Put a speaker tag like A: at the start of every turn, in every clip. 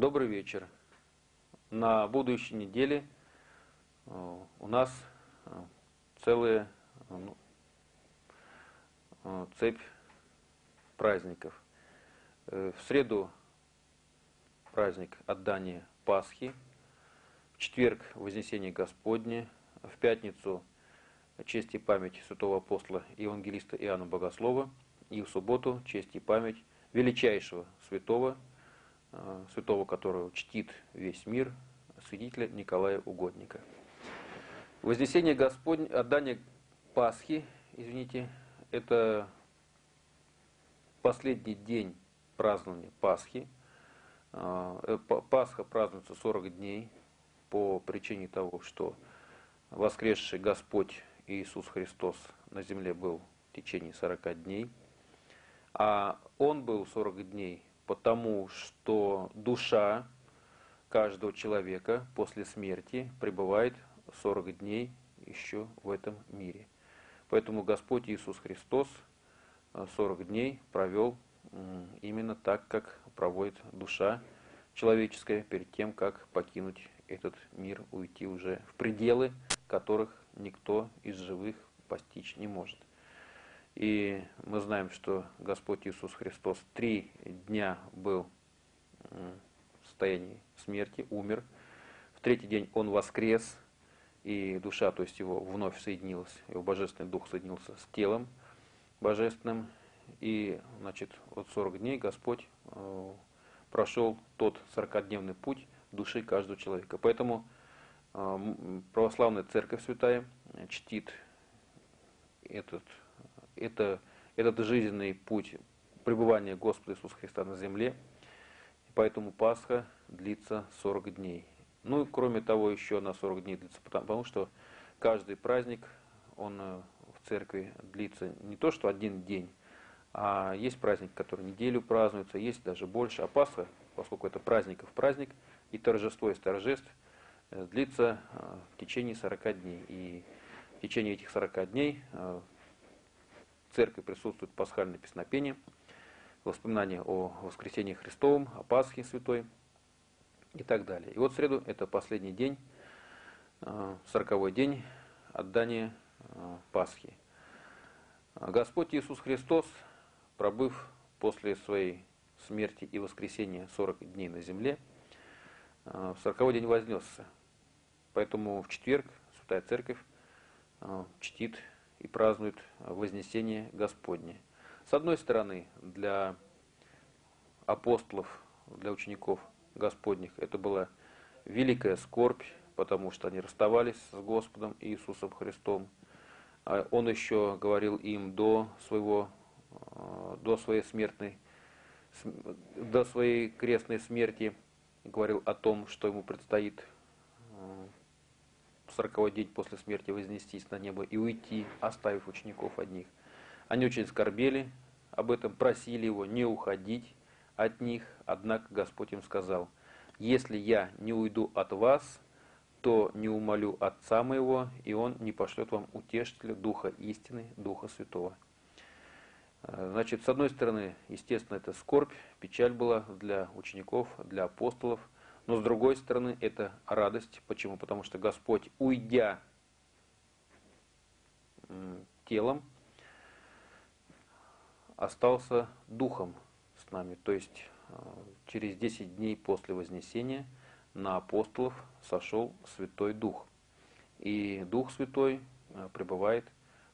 A: Добрый вечер. На будущей неделе э, у нас э, целая э, ну, цепь праздников. В среду праздник отдания Пасхи, в четверг Вознесение Господне, в пятницу честь и память святого апостола и евангелиста Иоанна Богослова, и в субботу честь и память величайшего святого, э, святого, которого чтит весь мир, святителя Николая Угодника. Вознесение Господне, отдание Пасхи, извините, это последний день празднования Пасхи. А, э, Па- Пасха празднуется 40 дней по причине того, что воскресший Господь Иисус Христос на земле был в течение 40 дней. А Он был 40 дней потому, что душа каждого человека после смерти пребывает 40 дней еще в этом мире. Поэтому Господь Иисус Христос э, 40 дней провел именно так, как проводит душа человеческая перед тем, как покинуть этот мир, уйти уже в пределы, которых никто из живых постичь не может. И мы знаем, что Господь Иисус Христос три дня был в состоянии смерти, умер. В третий день Он воскрес, и душа, то есть его вновь соединилась, его божественный дух соединился с телом божественным. И, значит, вот 40 дней Господь э, прошел тот 40-дневный путь души каждого человека. Поэтому э, православная церковь святая чтит этот, это, этот жизненный путь пребывания Господа Иисуса Христа на земле. Поэтому Пасха длится 40 дней. Ну и кроме того, еще на 40 дней длится, потому, потому что каждый праздник, он э, в церкви длится не то, что один день, а есть праздник, который неделю празднуется, есть даже больше. А Пасха, поскольку это праздников праздник, и торжество из торжеств, э, длится э, в течение 40 дней. И в течение этих 40 дней э, в церкви присутствует пасхальное песнопение, воспоминания о воскресении Христовом, о Пасхе Святой и так далее. И вот в среду это последний день, э, сороковой день отдания Пасхи. Господь Иисус Христос, пробыв после своей смерти и воскресения 40 дней на земле, э, в сороковой день вознесся. Поэтому в четверг Святая Церковь э, чтит и празднует Вознесение Господне. С одной стороны, для апостолов, для учеников Господних это была великая скорбь, потому что они расставались с Господом Иисусом Христом. А Он еще говорил им до своего, до своей смертной, см- до своей крестной смерти, говорил о том, что ему предстоит э, сороковой день после смерти вознестись на небо и уйти, оставив учеников одних. Они очень скорбели об этом, просили его не уходить от них, однако Господь им сказал, «Если я не уйду от вас, то не умолю Отца моего, и Он не пошлет вам утешителя Духа истины, Духа Святого». Значит, с одной стороны, естественно, это скорбь, печаль была для учеников, для апостолов, но с другой стороны, это радость. Почему? Потому что Господь, уйдя телом, остался духом с нами. То есть э, через 10 дней после Вознесения на апостолов сошел Святой Дух. И Дух Святой э, пребывает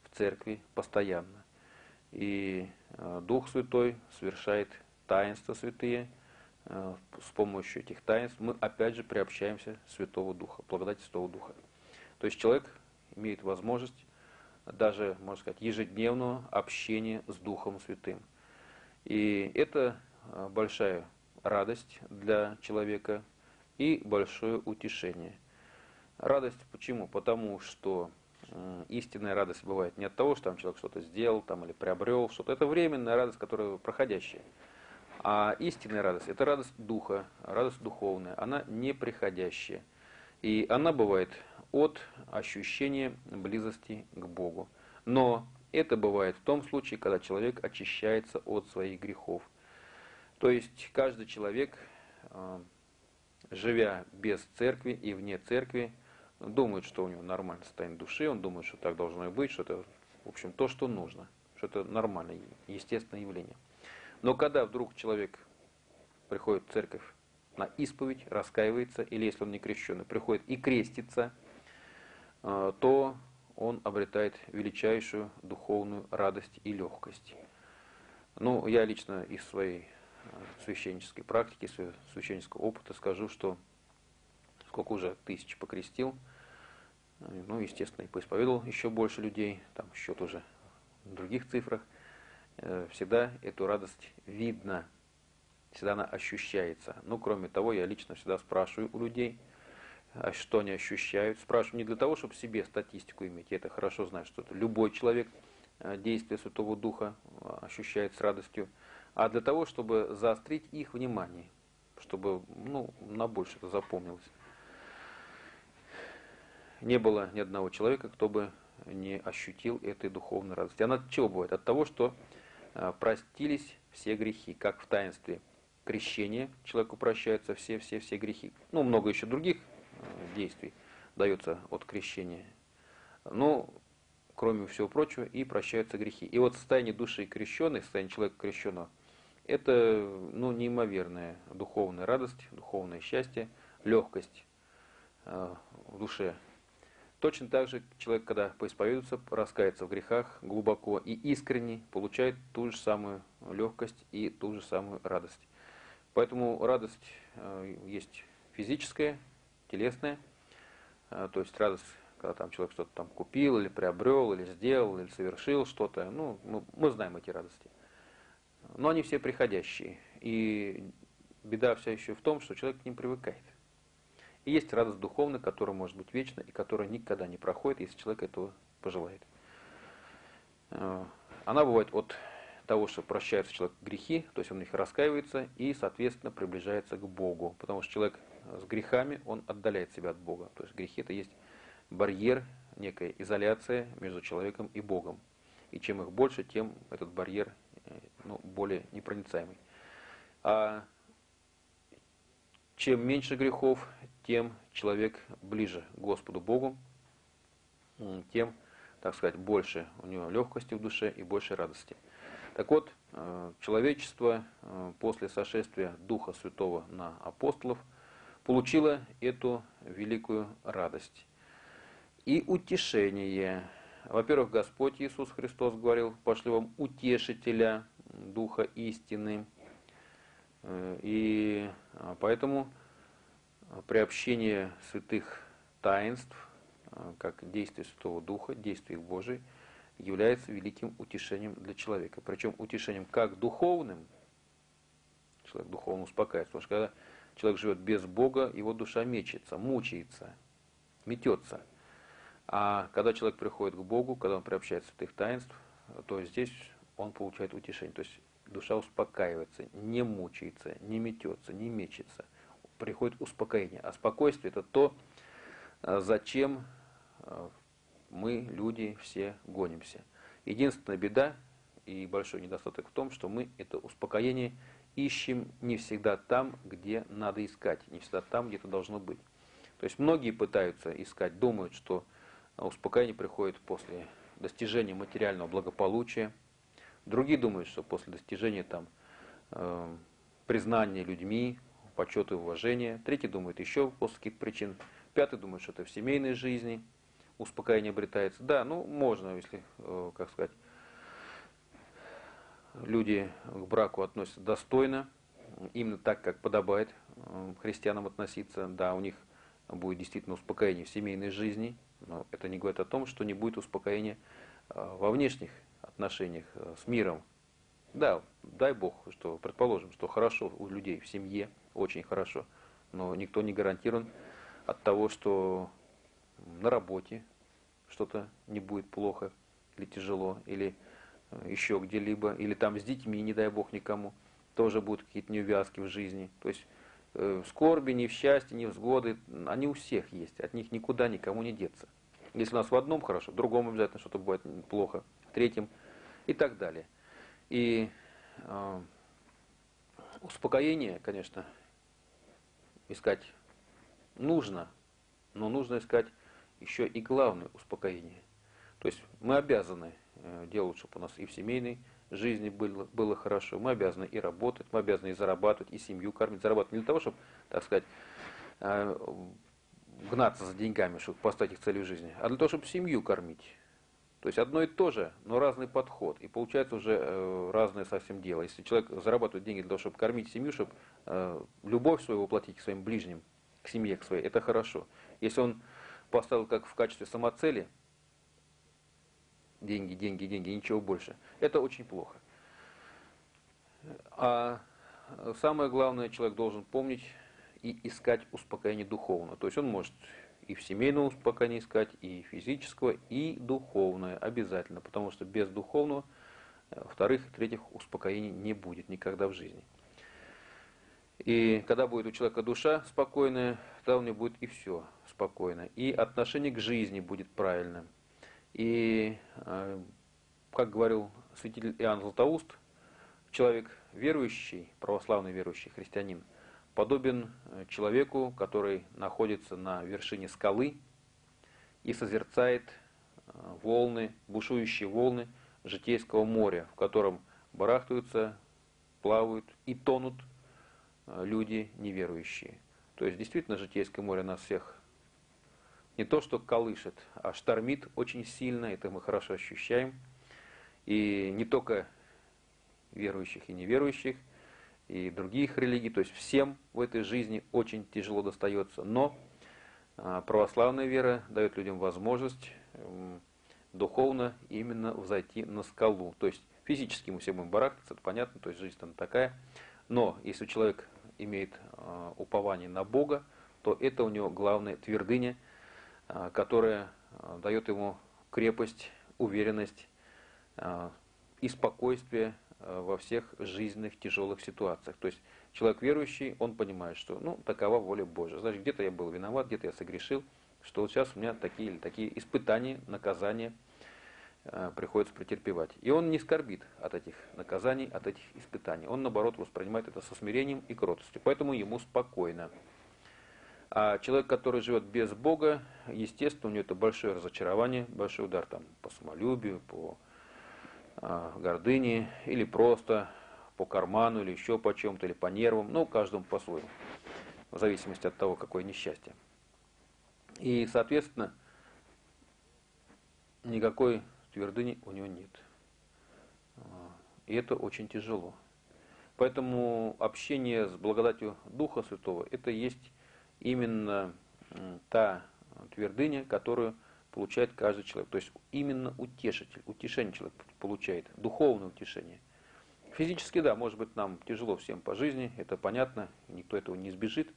A: в церкви постоянно. И э, Дух Святой совершает таинства святые. Э, С помощью этих таинств мы опять же приобщаемся Святого Духа, благодати Святого Духа. То есть человек имеет возможность даже, можно сказать, ежедневного общения с Духом Святым. И это э, большая радость для человека и большое утешение. Радость почему? Потому что истинная радость бывает не от того, что там человек что-то сделал там, или приобрел что-то. Это временная радость, которая проходящая. А истинная радость – это радость духа, радость духовная, она неприходящая. И она бывает от ощущения близости к Богу. Но это бывает в том случае, когда человек очищается от своих грехов. То есть каждый человек, а, живя без церкви и вне церкви, думает, что у него нормальное состояние души, он думает, что так должно и быть, что это, в общем, то, что нужно, что это нормальное, естественное явление. Но когда вдруг человек приходит в церковь на исповедь, раскаивается, или если он не крещенный, приходит и крестится, а, то он обретает величайшую духовную радость и легкость. Ну, я лично из своей а, священнической практики, своего священнического опыта скажу, что сколько уже тысяч покрестил, ну, естественно, и поисповедовал еще больше людей, там счет уже в других цифрах, э, всегда эту радость видно, всегда она ощущается. Ну, кроме того, я лично всегда спрашиваю у людей, а что они ощущают. Спрашиваю не для того, чтобы себе статистику иметь, я это хорошо знаю, что это любой человек э, действие Святого Духа э, ощущает с радостью, а для того, чтобы заострить их внимание, чтобы ну, на больше это запомнилось не было ни одного человека, кто бы не ощутил этой духовной радости. Она от чего бывает? От того, что а, простились все грехи, как в таинстве крещения человеку прощаются все-все-все грехи. Ну, много еще других а, действий дается от крещения. Но, кроме всего прочего, и прощаются грехи. И вот состояние души крещенной, состояние человека крещенного, это ну, неимоверная духовная радость, духовное счастье, легкость э, в душе Точно так же человек, когда поисповедуется, раскается в грехах глубоко и искренне, получает ту же самую легкость и ту же самую радость. Поэтому радость э, есть физическая, телесная, э, то есть радость, когда там человек что-то там купил, или приобрел, или сделал, или совершил что-то. Ну, мы, мы знаем эти радости. Но они все приходящие. И беда вся еще в том, что человек к ним привыкает. И есть радость духовная, которая может быть вечна и которая никогда не проходит, если человек этого пожелает. Э, она бывает от того, что прощаются человек грехи, то есть он их раскаивается и, соответственно, приближается к Богу. Потому что человек с грехами, он отдаляет себя от Бога. То есть грехи это есть барьер, некая изоляция между человеком и Богом. И чем их больше, тем этот барьер э, ну, более непроницаемый. А чем меньше грехов, тем человек ближе к Господу Богу, тем, так сказать, больше у него легкости в душе и больше радости. Так вот, э, человечество э, после сошествия Духа Святого на апостолов получило эту великую радость и утешение. Во-первых, Господь Иисус Христос говорил, пошли вам утешителя Духа истины. Э, и поэтому приобщение святых таинств, а, как действие Святого Духа, действие Божие, является великим утешением для человека. Причем утешением как духовным, человек духовно успокаивается, потому что когда человек живет без Бога, его душа мечется, мучается, метется. А когда человек приходит к Богу, когда он приобщается святых таинств, то здесь он получает утешение. То есть душа успокаивается, не мучается, не метется, не мечется – приходит успокоение. А спокойствие это то, э, зачем э, мы, люди, все гонимся. Единственная беда и большой недостаток в том, что мы это успокоение ищем не всегда там, где надо искать, не всегда там, где это должно быть. То есть многие пытаются искать, думают, что успокоение приходит после достижения материального благополучия. Другие думают, что после достижения там, э, признания людьми, почет и уважение. Третий думает еще после каких-то причин. Пятый думает, что это в семейной жизни успокоение обретается. Да, ну можно, если, э, как сказать, люди к браку относятся достойно, именно так, как подобает э, христианам относиться. Да, у них будет действительно успокоение в семейной жизни, но это не говорит о том, что не будет успокоения э, во внешних отношениях с миром. Да, дай Бог, что предположим, что хорошо у людей в семье, очень хорошо. Но никто не гарантирован от того, что на работе что-то не будет плохо или тяжело, или э, еще где-либо, или там с детьми, не дай бог никому. тоже будут какие-то неувязки в жизни. То есть э, скорби, несчастья, невзгоды, они у всех есть, от них никуда никому не деться. Если у нас в одном хорошо, в другом обязательно что-то будет плохо, в третьем и так далее. И э, успокоение, конечно, искать нужно, но нужно искать еще и главное успокоение. То есть мы обязаны э, делать, чтобы у нас и в семейной жизни было, было хорошо, мы обязаны и работать, мы обязаны и зарабатывать, и семью кормить. Зарабатывать не для того, чтобы, так сказать, э, гнаться за деньгами, чтобы поставить их целью жизни, а для того, чтобы семью кормить. То есть одно и то же, но разный подход. И получается уже э, разное совсем дело. Если человек зарабатывает деньги для того, чтобы кормить семью, чтобы э, любовь свою воплотить к своим ближним, к семье, к своей, это хорошо. Если он поставил как в качестве самоцели деньги, деньги, деньги, ничего больше, это очень плохо. А самое главное, человек должен помнить и искать успокоение духовно. То есть он может и в семейном успокоении искать, и физического, и духовное обязательно, потому что без духовного, э, вторых и третьих успокоений не будет никогда в жизни. И когда будет у человека душа спокойная, тогда у него будет и все спокойно. И отношение к жизни будет правильным. И, э, как говорил святитель Иоанн Златоуст, человек верующий, православный верующий христианин, подобен э, человеку, который находится на вершине скалы и созерцает э, волны, бушующие волны житейского моря, в котором барахтаются, плавают и тонут Э, люди неверующие. То есть действительно житейское море нас всех не то что колышет, а штормит очень сильно, это мы хорошо ощущаем. И не только верующих и неверующих, и других религий, то есть всем в этой жизни очень тяжело достается. Но э, православная вера дает людям возможность духовно именно взойти на скалу. То есть физически мы все будем барахтаться, это понятно, то есть жизнь там такая. Но если человек имеет э, упование на Бога, то это у него главная твердыня, э, которая дает ему крепость, уверенность и спокойствие во всех жизненных тяжелых ситуациях. То есть человек верующий, он понимает, что ну, такова воля Божья. Значит, где-то я был виноват, где-то я согрешил, что вот сейчас у меня такие или такие испытания, наказания – Э, приходится претерпевать. И он не скорбит от этих наказаний, от этих испытаний. Он, наоборот, воспринимает это со смирением и кротостью. Поэтому ему спокойно. А человек, который живет без Бога, естественно, у него это большое разочарование, большой удар там, по самолюбию, по а, гордыне, или просто по карману, или еще по чем-то, или по нервам, ну, каждому по-своему, в зависимости от того, какое несчастье. И, соответственно, никакой твердыни у него нет. И это очень тяжело. Поэтому общение с благодатью Духа Святого, это есть именно та твердыня, которую получает каждый человек. То есть именно утешитель, утешение человек получает, духовное утешение. Физически, да, может быть, нам тяжело всем по жизни, это понятно, никто этого не избежит.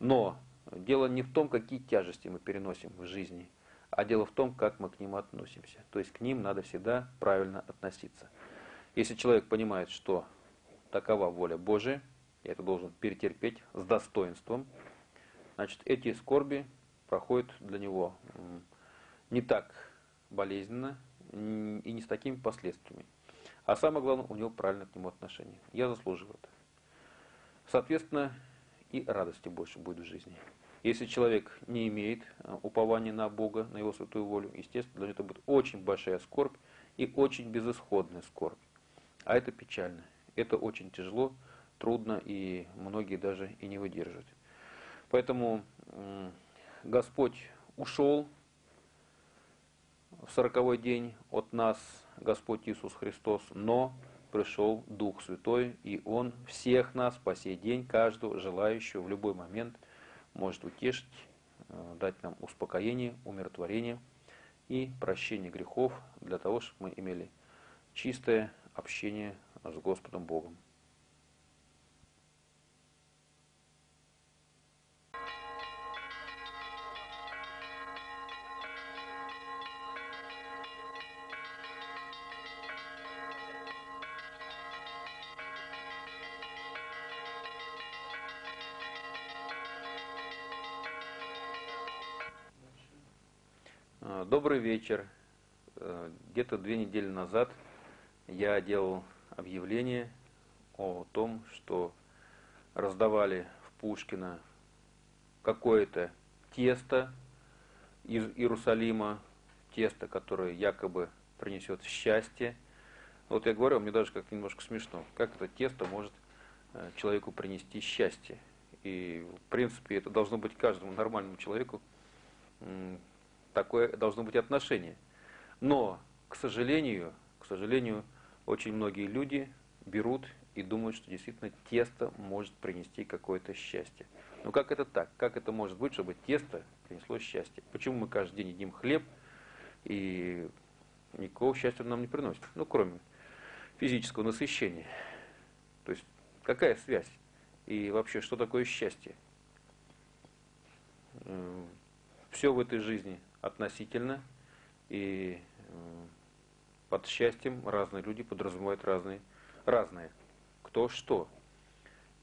A: Но дело не в том, какие тяжести мы переносим в жизни – а дело в том, как мы к ним относимся. То есть к ним надо всегда правильно относиться. Если человек понимает, что такова воля Божия, и это должен перетерпеть с достоинством, значит, эти скорби проходят для него не так болезненно и не с такими последствиями. А самое главное, у него правильное к нему отношение. Я заслуживаю это. Соответственно, и радости больше будет в жизни. Если человек не имеет э, упования на Бога, на Его святую волю, естественно, для него это будет очень большая скорбь и очень безысходная скорбь. А это печально. Это очень тяжело, трудно, и многие даже и не выдерживают. Поэтому Господь ушел сороковой день от нас, Господь Иисус Христос, но пришел Дух Святой, и Он всех нас по сей день, каждого желающего в любой момент – может утешить, э, дать нам успокоение, умиротворение и прощение грехов для того, чтобы мы имели чистое общение с Господом Богом. Добрый вечер. Э, где-то две недели назад я делал объявление о том, что раздавали в Пушкино какое-то тесто из Иерусалима, тесто, которое якобы принесет счастье. Вот я говорю, мне даже как-то немножко смешно, как это тесто может э, человеку принести счастье. И, в принципе, это должно быть каждому нормальному человеку, такое должно быть отношение. Но, к сожалению, к сожалению, очень многие люди берут и думают, что действительно тесто может принести какое-то счастье. Но как это так? Как это может быть, чтобы тесто принесло счастье? Почему мы каждый день едим хлеб и никакого счастья нам не приносит? Ну, кроме физического насыщения. То есть, какая связь? И вообще, что такое счастье? Э, Все в этой жизни относительно, и э, под счастьем разные люди подразумевают разные, разные. Кто что.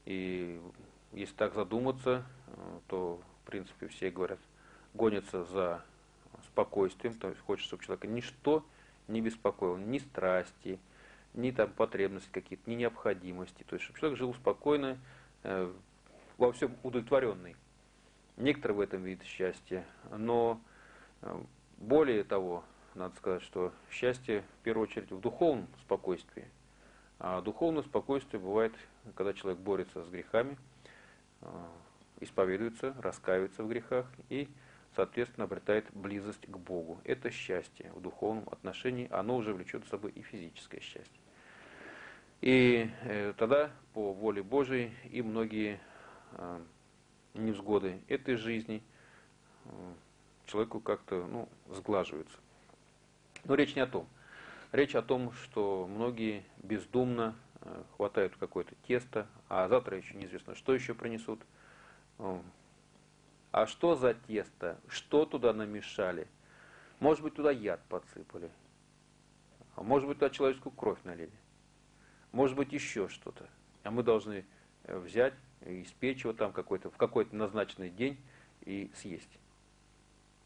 A: И если так задуматься, э, то, в принципе, все говорят, гонятся за спокойствием, то есть хочется, чтобы человека ничто не беспокоило, ни страсти, ни там потребности какие-то, ни необходимости. То есть, чтобы человек жил спокойно, э, во всем удовлетворенный. Некоторые в этом видят счастье, но более того, надо сказать, что счастье в первую очередь в духовном спокойствии. А духовное спокойствие бывает, когда человек борется с грехами, э, исповедуется, раскаивается в грехах и, соответственно, обретает близость к Богу. Это счастье в духовном отношении, оно уже влечет за собой и физическое счастье. И э, тогда, по воле Божией, и многие э, невзгоды этой жизни человеку как-то ну, сглаживаются. Но речь не о том. Речь о том, что многие бездумно э, хватают какое-то тесто, а завтра еще неизвестно, что еще принесут. А что за тесто? Что туда намешали? Может быть, туда яд подсыпали. А может быть, туда человеческую кровь налили. Может быть, еще что-то. А мы должны э, взять и испечь его там какой-то, в какой-то назначенный день и съесть.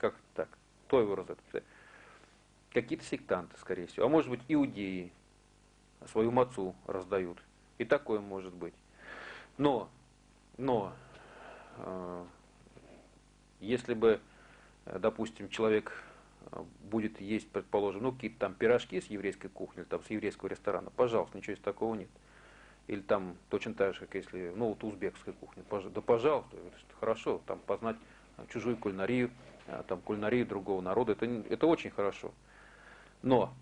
A: Как так? Кто его раздает? Какие-то сектанты, скорее всего. А может быть, иудеи свою мацу раздают. И такое может быть. Но, но, э, если бы, допустим, человек э, будет есть, предположим, ну, какие-то там пирожки с еврейской кухни, там, с еврейского ресторана, пожалуйста, ничего из такого нет. Или там точно так же, как если, ну, вот узбекская кухня, да пожалуйста, хорошо, там познать чужую кулинарию, там, кулинарию другого народа, это, это очень хорошо. Но,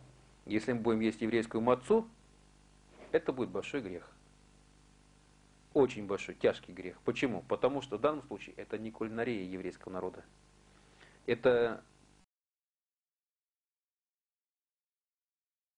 A: если мы будем есть еврейскую мацу, это будет большой грех. Очень большой, тяжкий грех. Почему? Потому что в данном случае это не кулинария еврейского народа. Это